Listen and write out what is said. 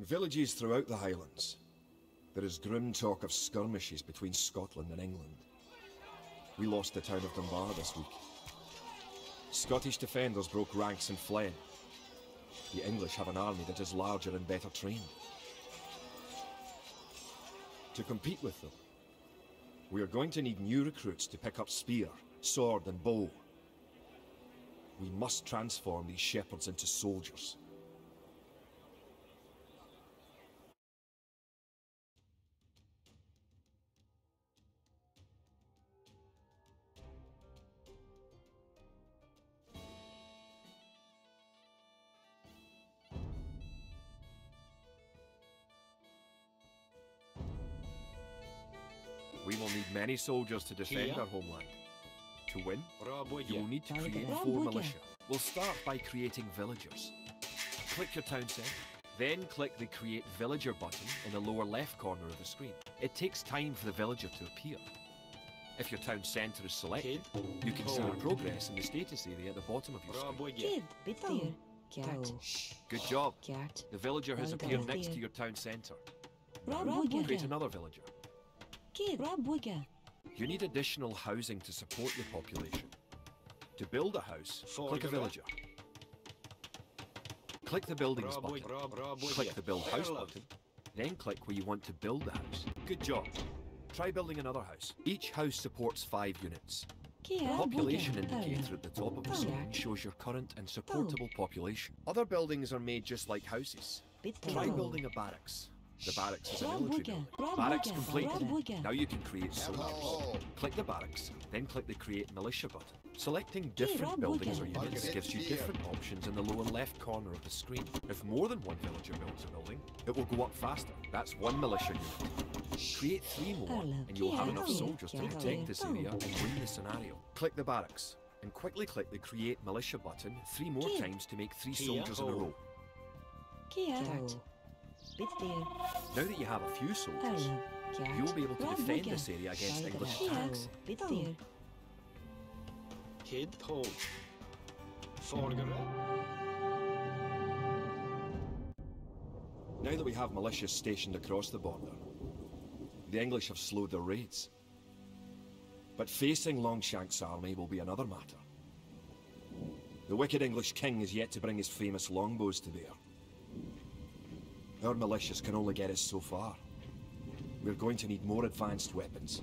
In villages throughout the Highlands, there is grim talk of skirmishes between Scotland and England. We lost the town of Dunbar this week. Scottish defenders broke ranks and fled. The English have an army that is larger and better trained. To compete with them, we are going to need new recruits to pick up spear, sword and bow. We must transform these shepherds into soldiers. We will need many soldiers to defend our homeland. To win, you will need to create Rob four militia. We'll start by creating villagers. Click your town centre. Then click the Create Villager button in the lower left corner of the screen. It takes time for the villager to appear. If your town centre is selected, you can see your progress in the status area at the bottom of your screen. Kid, bitter. Oh. Cow. Good job. Cat. The villager has appeared next to your town centre. Rob Create another villager. Kid. Rob Wigger. You need additional housing to support your population. To build a house, click a villager. Click the buildings button. Click the build house button. Then click where you want to build the house. Good job. Try building another house. Each house supports five units. The population indicator at the top of the Oh. screen shows your current and supportable population. Other buildings are made just like houses. Try building a barracks. The barracks is a Rob military Wigger. building. Barracks Wigger. complete. Now you can create soldiers. Click the barracks, then click the create militia button. Selecting different buildings or units gives you different options in the lower left corner of the screen. If more than one villager builds a building, it will go up faster. That's one militia unit. Create three more, and you'll have enough soldiers to Hello. protect this area and win the scenario. Click the barracks, and quickly click the create militia button three more times to make three soldiers in a row. Cat. Bitter. Now that you have a few soldiers, Hello. You'll be able to Rob defend Wigger. this area against Target. English oh. Kid. attacks. Bitter. Kid. Hold. Forgare. Now that we have militias stationed across the border, the English have slowed their raids. But facing Longshanks' army will be another matter. The wicked English king is yet to bring his famous longbows to bear. Our militias can only get us so far. We're going to need more advanced weapons.